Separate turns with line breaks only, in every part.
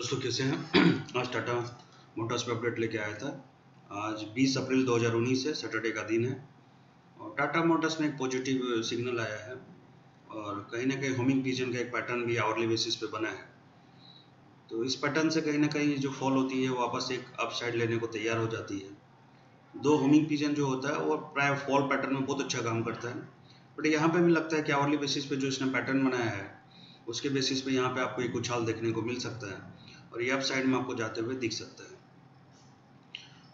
दोस्तों, कैसे हैं? आज टाटा मोटर्स पे अपडेट लेके आया था। आज 20 अप्रैल 2019 है, सैटरडे का दिन है। और टाटा मोटर्स में एक पॉजिटिव सिग्नल आया है और कहीं ना कहीं होमिंग पिजन का एक पैटर्न भी आवरली बेसिस पे बना है। तो इस पैटर्न से कहीं ना कहीं जो फॉल होती है वापस एक अप साइड लेने को तैयार हो जाती है। दो होमिंग पिजन जो होता है, वो प्राय फॉल पैटर्न में बहुत अच्छा काम करता है। बट यहाँ पर भी लगता है कि आवरली बेसिस पे जो इसने पैटर्न बनाया है, उसके बेसिस पे यहाँ पे आपको एक उछाल देखने को मिल सकता है। और ये साइड में आपको जाते हुए दिख सकता है।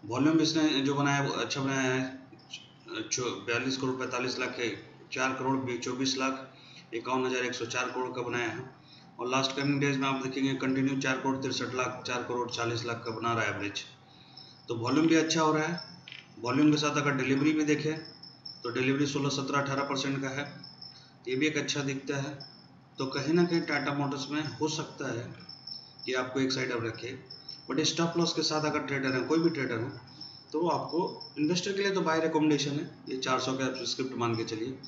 वॉल्यूम इसने जो बनाया है अच्छा बनाया है। बयालीस करोड़ पैंतालीस लाख के चार करोड़ चौबीस लाख इक्यावन हज़ार एक सौ चार करोड़ का बनाया है। और लास्ट कमिंग डेज़ में आप देखेंगे कंटिन्यू चार करोड़ तिरसठ लाख, चार करोड़ चालीस लाख का बना रहा है एवरेज तो वॉल्यूम भी अच्छा हो रहा है। वॉल्यूम के साथ अगर डिलीवरी भी देखें तो डिलीवरी सोलह सत्रह अठारह परसेंट का है। ये भी एक अच्छा दिखता है। तो कहीं ना कहीं टाटा मोटर्स में हो सकता है कि आपको एक साइड अब रखे। बट स्टॉप लॉस के साथ अगर ट्रेडर है, कोई भी ट्रेडर हो तो आपको इन्वेस्टर के लिए तो बाय रिकमेंडेशन है। ये 400 का स्क्रिप्ट मान के चलिए।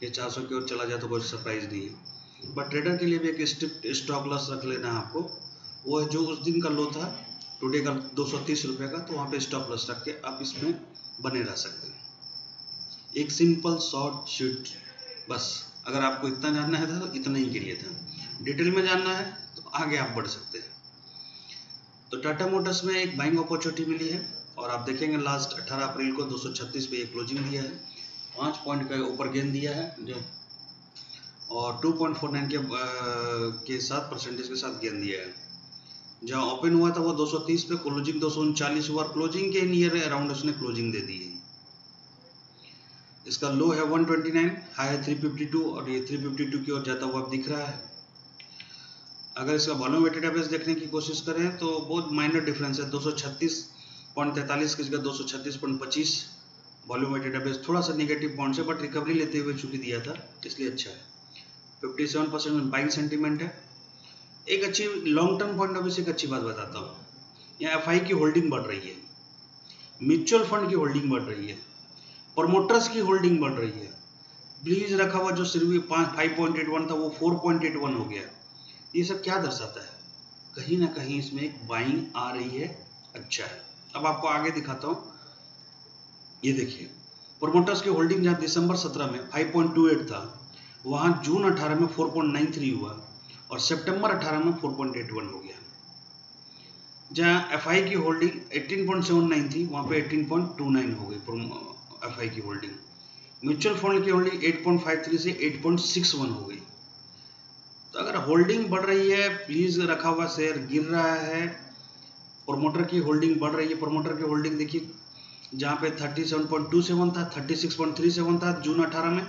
कि 400 की ओर चला जाए तो कोई सरप्राइज़ नहीं है। बट ट्रेडर के लिए भी एक स्ट्रिप्ट स्टॉप लॉस रख लेना है आपको। वो जो उस दिन का लो था टुडे का दो सौ का तो वहाँ पे स्टॉप लॉस रख के आप इसमें बने रह सकते हैं। एक सिंपल शॉर्ट शूट बस। अगर आपको इतना जानना है था तो इतना ही के लिए था। डिटेल में जानना है तो आगे आप बढ़ सकते हैं। तो टाटा मोटर्स में एक बाइंग अपॉर्चुनिटी मिली है और आप देखेंगे लास्ट 18 अप्रैल को 236 पे ये क्लोजिंग दिया है। पाँच पॉइंट का ऊपर गेंद दिया है जो और 2.49 के आ, के साथ परसेंटेज के साथ गेंद दिया है। जहाँ ओपन हुआ था वो 230 पे क्लोजिंग दो हुआ। क्लोजिंग के नियर अराउंड उसने क्लोजिंग दे दी है। इसका लो है 129 हाई है 352 और ये 352 की ओर जाता हुआ दिख रहा है। अगर इसका वॉल्यूम वेटेड एवरेज देखने की कोशिश करें तो बहुत माइनर डिफरेंस है। दो सौ छत्तीस पॉइंट की जगह दो सौ छत्तीस पॉइंट पच्चीस वॉल्यूम वेटेड एवरेज थोड़ा सा नेगेटिव पॉइंट से बट रिकवरी लेते हुए चुकी दिया था, इसलिए अच्छा है। Fifty seven percent buying sentiment है। एक अच्छी long term point of view से एक अच्छी बात बताता हूँ। यहाँ एफ़ की होल्डिंग बढ़ रही है। म्यूचुअल फंड की होल्डिंग बढ़ रही है। प्रमोटर्स की होल्डिंग बढ़ रही है। ब्लीज रखा हुआ जो सिर्फ़ फाइव पॉइंट एट वन था, वो फोर पॉइंट एट वन हो गया। ये सब क्या दर्शाता है? कहीं ना कहीं इसमें एक बाइंग आ रही है। अच्छा है। अब आपको आगे दिखाता हूँ। ये देखिए प्रोमोटर्स की होल्डिंग जहाँ दिसंबर 17 में 5.28 था, वहाँ जून 18 में 4.93 हुआ और सितंबर 18 में 4.81 हो गया। जहाँ एफ़ की होल्डिंग 18.79 थी, वहाँ पे 18.29 हो गई एफआई की होल्डिंग म्यूचुअल फंड की होल्डिंग 8.53 से 8.61 हो गई। होल्डिंग बढ़ रही है, प्लीज़ रखा हुआ शेयर गिर रहा है प्रोमोटर की होल्डिंग बढ़ रही है प्रोमोटर की होल्डिंग देखिए, जहाँ पे 37.27 था 36.37 था, जून 18 में,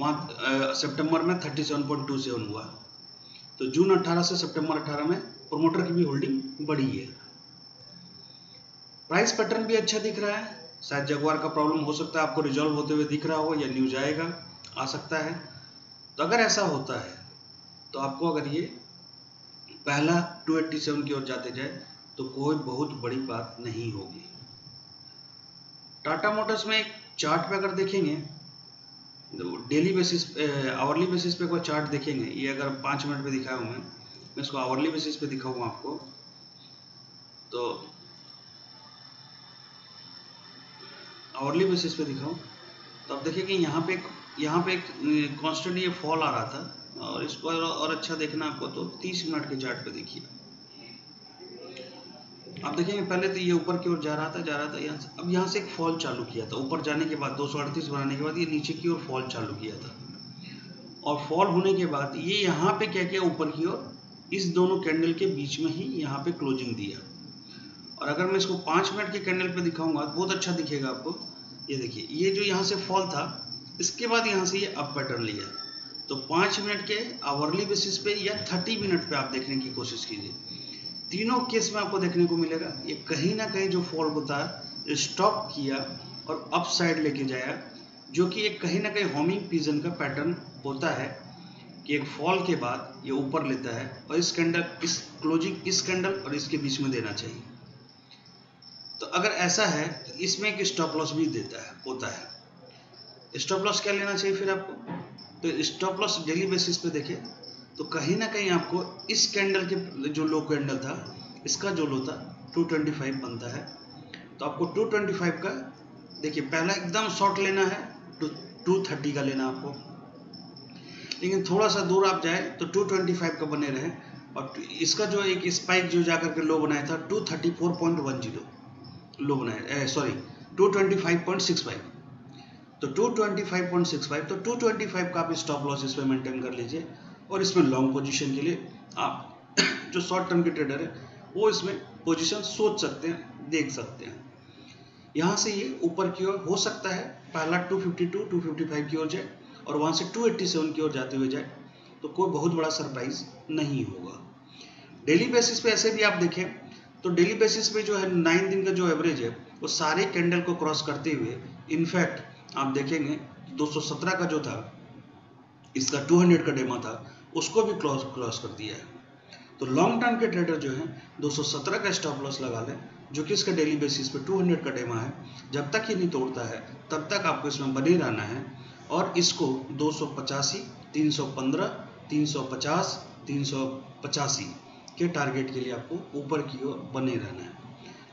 वहाँ सितंबर में 37.27 हुआ। तो जून 18 से सितंबर 18 में प्रोमोटर की भी होल्डिंग बढ़ी है। प्राइस पैटर्न भी अच्छा दिख रहा है, शायद जगवार का प्रॉब्लम हो सकता है, आपको रिजॉल्व होते हुए दिख रहा हो या न्यूज़ आएगा, आ सकता है। तो अगर ऐसा होता है तो आपको अगर ये पहला 287 की ओर जाते जाए तो कोई बहुत बड़ी बात नहीं होगी। टाटा मोटर्स में एक चार्ट पे अगर देखेंगे डेली बेसिस आवरली बेसिस पे कोई चार्ट देखेंगे। ये अगर पाँच मिनट पे दिखाया हूँ, मैं मैं इसको आवरली बेसिस पे दिखाऊँगा आपको। तो आवरली बेसिस पे दिखाऊँ तो आप देखिए कि यहाँ पे यहाँ पे एक कांस्टेंट ये फॉल आ रहा था। और इसको और अच्छा देखना आपको तो 30 मिनट के चार्ट पे देखिए। आप देखेंगे, पहले तो ये ऊपर की ओर जा रहा था, जा रहा था, यहाँ से, अब यहाँ से एक फॉल चालू किया था। ऊपर जाने के बाद, दो सौ अड़तीस बनाने के बाद, ये नीचे की ओर फॉल चालू किया था। और फॉल होने के बाद, ये यहाँ पे क्या किया, ऊपर की ओर, इस दोनों कैंडल के बीच में ही यहाँ पे क्लोजिंग दिया। और अगर मैं इसको पाँच मिनट के कैंडल पे दिखाऊँगा तो बहुत अच्छा दिखेगा आपको। ये देखिए, ये जो यहाँ से फॉल था, इसके बाद यहाँ से ये अप पैटर्न लिया। तो पाँच मिनट के आवरली बेसिस पे या थर्टी मिनट पे आप देखने की कोशिश कीजिए। तीनों केस में आपको देखने को मिलेगा। ये कहीं ना कहीं जो फॉल होता है स्टॉप किया और अप साइड लेके जाया, जो कि एक कहीं ना कहीं होमिंग पिजन का पैटर्न होता है कि एक फॉल के बाद ये ऊपर लेता है और इस कैंडल इस क्लोजिंग इस कैंडल और इसके बीच में देना चाहिए। तो अगर ऐसा है तो इसमें एक स्टॉप लॉस भी देता है, होता है। स्टॉप लॉस क्या लेना चाहिए फिर आपको? तो स्टॉप लॉस डेली बेसिस पे देखें तो कहीं ना कहीं आपको इस कैंडल के जो लो कैंडल था, इसका जो लो था 225 बनता है। तो आपको 225 का, देखिए, पहला एकदम शॉर्ट लेना है तो 230 का लेना आपको। लेकिन थोड़ा सा दूर आप जाए तो 225 का बने रहे, और इसका जो एक स्पाइक जो जाकर के लो बनाया था 234.10 लो बनाया सॉरी 225.65 तो 225.65 तो 225 का आप स्टॉप लॉस इसमें मेंटेन कर लीजिए और इसमें लॉन्ग पोजीशन के लिए आप जो शॉर्ट टर्म के ट्रेडर है, वो इसमें पोजीशन सोच सकते हैं, देख सकते हैं। यहाँ से ये ऊपर की ओर हो सकता है, पहला 252 255 की ओर जाए और वहाँ से 287 की ओर जाते हुए जाए तो कोई बहुत बड़ा सरप्राइज़ नहीं होगा। डेली बेसिस पे ऐसे भी आप देखें तो डेली बेसिस पे जो है नाइन दिन का जो एवरेज है, वो सारे कैंडल को क्रॉस करते हुए इनफैक्ट आप देखेंगे 217 का जो था, इसका 200 का डेमा था, उसको भी क्रॉस क्रॉस कर दिया है। तो लॉन्ग टर्म के ट्रेडर जो है 217 का स्टॉप लॉस लगा लें, जो कि इसका डेली बेसिस पे 200 का डेमा है। जब तक ये नहीं तोड़ता है, तब तक आपको इसमें बने रहना है और इसको दो सौ पचासी, तीन सौ पंद्रह, तीन सौ पचास, तीन सौ पचासी के टारगेट के लिए आपको ऊपर की ओर बने रहना है।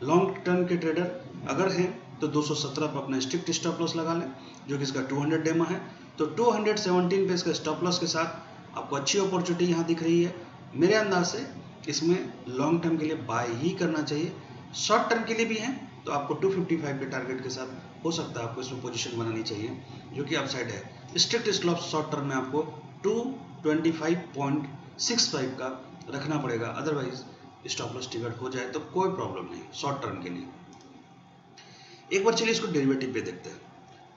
लॉन्ग टर्म के ट्रेडर अगर हैं तो 217 पर अपना स्ट्रिक्ट स्टॉप लॉस लगा लें, जो कि इसका 200 डेमा है। तो 217 पे इसका स्टॉप लॉस के साथ आपको अच्छी अपॉर्चुनिटी यहाँ दिख रही है। मेरे अंदाज से इसमें लॉन्ग टर्म के लिए बाय ही करना चाहिए। शॉर्ट टर्म के लिए भी हैं तो आपको 255 के टारगेट के साथ हो सकता है आपको इसमें पोजीशन बनानी चाहिए, जो कि अपसाइड है। स्ट्रिक्ट स्टॉप शॉर्ट टर्म में आपको 225.65 का रखना पड़ेगा अदरवाइज़ स्टॉप लॉस टिकट हो जाए तो कोई प्रॉब्लम नहीं शॉर्ट टर्म के लिए एक बार चलिए इसको डेरिवेटिव पे देखते हैं।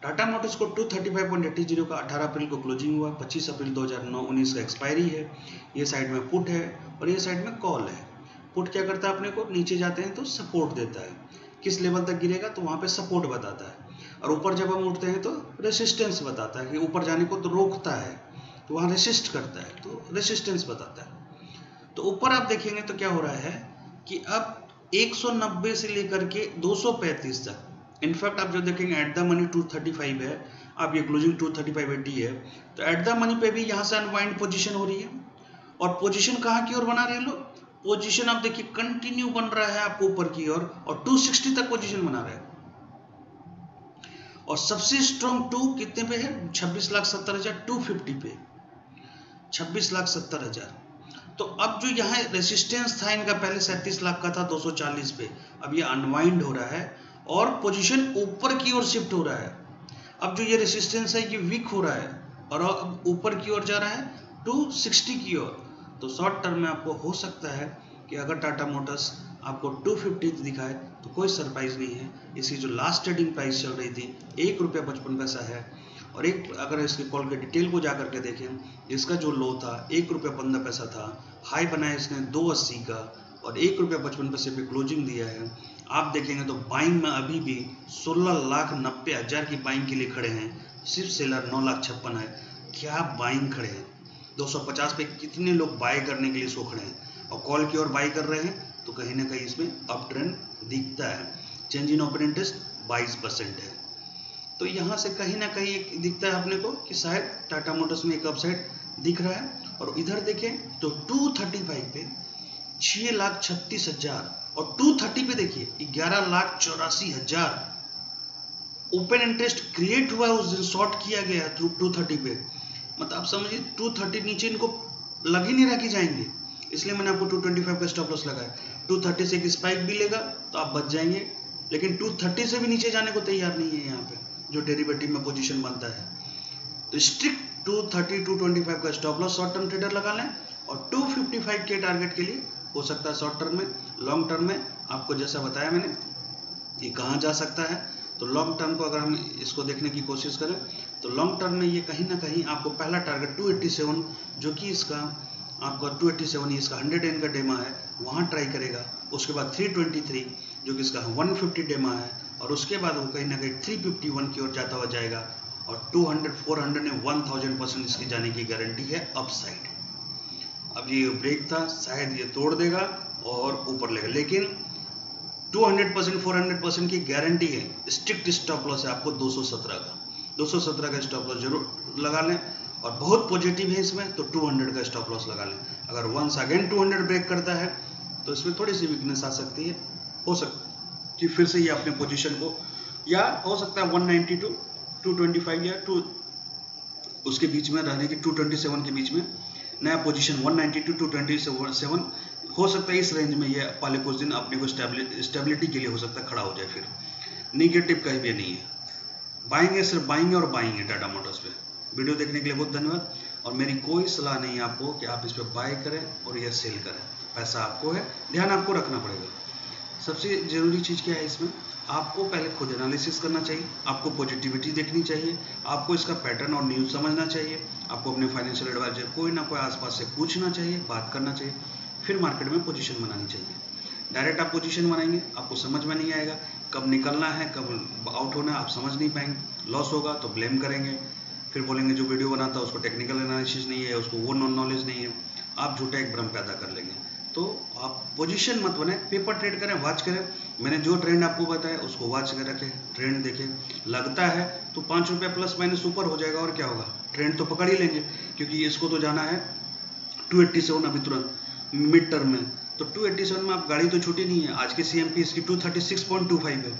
टाटा मोटर्स को 235.80 का 18 अप्रैल को क्लोजिंग हुआ 25 अप्रैल 2009-19 का एक्सपायरी है। ये साइड में पुट है और ये साइड में कॉल है। पुट क्या करता है अपने को? नीचे जाते हैं तो सपोर्ट देता है। किस लेवल तक गिरेगा? तो वहाँ पे सपोर्ट बताता है। और ऊपर जब हम उठते हैं तो रेसिस्टेंस बताता है कि ऊपर जाने को तो रोकता है। तो वहाँ रेसिस्ट करता है तो रेसिस्टेंस बताता है। तो ऊपर आप देखेंगे तो क्या हो रहा है कि अब 190 से लेकर के 235 तक इनफैक्ट आप जो देखेंगे एट द मनी 235 है आप ये क्लोजिंग 235 है तो एट द मनी पे भी यहाँ से अनवाइंड पोजीशन हो रही है। और पोजीशन कहाँ की ओर बना रहे हैं लोग? पोजीशन आप देखिए कंटिन्यू बन रहा है आपको ऊपर की ओर और, और 260 तक पोजीशन बना रहा है। और सबसे स्ट्रॉन्ग टू कितने पे है? छब्बीस लाख सत्तर हज़ार टू फिफ्टी पे। छब्बीस लाख सत्तर हज़ार। तो अब जो यहाँ रेसिस्टेंस था इनका पहले सैंतीस लाख का था 240 पे। अब ये अनवाइंड हो रहा है। और पोजीशन ऊपर की ओर शिफ्ट हो रहा है। अब जो ये रेसिस्टेंस है, ये वीक हो रहा है और अब ऊपर की ओर जा रहा है 260 की ओर। तो शॉर्ट टर्म में आपको हो सकता है कि अगर टाटा मोटर्स आपको 250 दिखाए तो कोई सरप्राइज़ नहीं है। इसकी जो लास्ट ट्रेडिंग प्राइस चल रही थी, एक रुपया पचपन पैसा है। और एक अगर इसके कॉल के डिटेल को जा करके देखें, इसका जो लो था, एक रुपया पंद्रह पैसा था। हाई बनाया इसने दो अस्सी का और एक रुपया पचपन पैसे पे क्लोजिंग दिया है। आप देखेंगे तो बाइंग में अभी भी सोलह लाख नब्बे हज़ार की बाइंग के लिए खड़े हैं। सिर्फ़ सेलर नौ लाख छप्पन है। क्या बाइंग खड़े हैं? 250 पे कितने लोग बाय करने के लिए सो खड़े हैं? और कॉल की ओर बाय कर रहे हैं तो कहीं ना कहीं इसमें अप ट्रेंड दिखता है। चेंज इन ओपन इंटरेस्ट बाईस परसेंट है। तो यहाँ से कहीं ना कहीं एक दिखता है अपने को कि शायद टाटा मोटर्स में एक अपसाइड दिख रहा है। और इधर देखें तो 235 पे छः लाख छत्तीस हज़ार और 230 पे देखिए, ग्यारह लाख चौरासी हज़ार। ओपन इंटरेस्ट क्रिएट हुआ है, उस दिन शॉर्ट किया गया थ्रू टू थर्टी पे। मतलब आप समझिए टू थर्टी नीचे इनको लग ही नहीं कि जाएँगे। इसलिए मैंने आपको टू ट्वेंटी फाइव का स्टॉप लॉस लगाया। टू थर्टी से एक स्पाइक भी लेगा तो आप बच जाएँगे। लेकिन टू थर्टी से भी नीचे जाने को तैयार नहीं है यहाँ पे, जो डेरिवेटिव में पोजीशन बनता है। तो strict two thirty two twenty five का stop loss short term trader लगा लें और टू फिफ्टी फाइव के टारगेट के लिए हो सकता है शॉर्ट टर्म में लॉन्ग टर्म में, आपको जैसा बताया मैंने, ये कहाँ जा सकता है? तो लॉन्ग टर्म को अगर हम इसको देखने की कोशिश करें तो लॉन्ग टर्म में ये कहीं ना कहीं आपको पहला टारगेट 287 जो कि इसका, आपका 287 ही इसका 100 एन का डेमा है, वहाँ ट्राई करेगा। उसके बाद 323 जो कि इसका 150 डेमा है, और उसके बाद वो कहीं ना कहीं 351 की ओर जाता हुआ जाएगा, और 200 400 ने 1000 परसेंट इसकी जाने की गारंटी है अपसाइड अब ये ब्रेक था, शायद ये तोड़ देगा और ऊपर लेगा। लेकिन 200 परसेंट फोर परसेंट की गारंटी है। स्ट्रिक्ट स्टॉप लॉस है आपको 217 का। 217 का स्टॉप लॉस ज़रूर लगा लें और बहुत पॉजिटिव है इसमें तो 200 का स्टॉप लॉस लगा लें। अगर वंस अगेन 200 ब्रेक करता है तो इसमें थोड़ी सी वीकनेस आ सकती है। हो सकता कि फिर से ये अपने पोजिशन को, या हो सकता है 190 टू 225 या टू उसके बीच में रहने की 227 के बीच में। नया पोजीशन 190 टू 227 हो सकता है इस रेंज में ये वाले कुछ दिन अपने को स्टेबिलिटी के लिए हो सकता है खड़ा हो जाए फिर। निगेटिव कहीं भी नहीं है। बाइंगे सिर्फ़ बाइंगे और बाइंगे टाटा मोटर्स पे। वीडियो देखने के लिए बहुत धन्यवाद। और मेरी कोई सलाह नहीं है आपको कि आप इस पर बाय करें और यह सेल करें। पैसा आपको है। ध्यान आपको रखना पड़ेगा। सबसे ज़रूरी चीज़ क्या है इसमें? आपको पहले खुद एनालिसिस करना चाहिए, आपको पॉजिटिविटी देखनी चाहिए, आपको इसका पैटर्न और न्यूज़ समझना चाहिए, आपको अपने फाइनेंशियल एडवाइजर कोई ना कोई आसपास से पूछना चाहिए, बात करना चाहिए, फिर मार्केट में पोजीशन बनानी चाहिए। डायरेक्ट आप पोजीशन बनाएँगे, आपको समझ में नहीं आएगा, कब निकलना है, कब आउट होना है, आप समझ नहीं पाएँगे लॉस होगा तो ब्लेम करेंगे, फिर बोलेंगे जो वीडियो बनाता है उसको टेक्निकल एनालिसिस नहीं है, उसको वो नॉन नॉलेज नहीं है, आप झूठा एक भ्रम पैदा कर लेंगे। तो आप पोजीशन मत बनाए पेपर ट्रेड करें वॉच करें मैंने जो ट्रेंड आपको बताया, उसको वॉच कर रखें ट्रेंड देखें। लगता है तो पाँच रुपये प्लस माइनस ऊपर हो जाएगा और क्या होगा? ट्रेंड तो पकड़ ही लेंगे, क्योंकि इसको तो जाना है टू एट्टी सेवन अभी तुरंत मिड टर्म में। तो टू एट्टी सेवन में आप गाड़ी तो छूटी नहीं है, आज की सी एम पी इसकी two thirty six point two five है।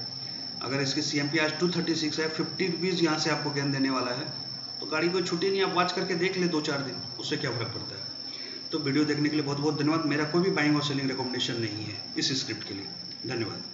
अगर इसकी सी एम पी आज टू थर्टी सिक्स है फिफ्टी रुपीज़ यहाँ से आपको गेंद देने वाला है तो गाड़ी कोई छुट्टी नहीं, आप वॉच करके देख ले दो चार दिन, उससे क्या फ़र्क पड़ता है। तो वीडियो देखने के लिए बहुत बहुत धन्यवाद, मेरा कोई भी बाइंग और सेलिंग रिकमेंडेशन नहीं है, इस स्क्रिप्ट के लिए। धन्यवाद।